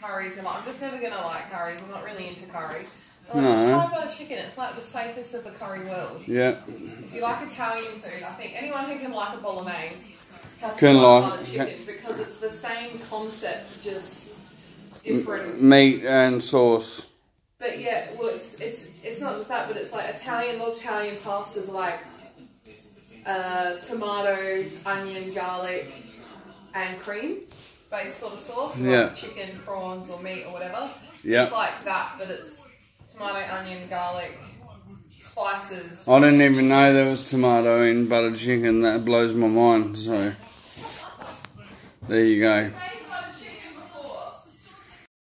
curries. I'm like, I'm just never gonna like curries. I'm not really into curry. I'm like, No. try butter chicken. It's like the safest of the curry world. Yeah. If you like Italian food, I think anyone who can like a bolognese has Can to like butter chicken because it's the same concept, just different. Meat and sauce. But yeah, well, it's it's it's not just that, but it's like Italian. Most Italian pastas are like uh, tomato, onion, garlic, and cream based sort of sauce. like Yeah. chicken, prawns, or meat or whatever. Yeah. It's like that, but it's tomato, onion, garlic, spices. I didn't even know there was tomato in butter chicken. That blows my mind. So there you go.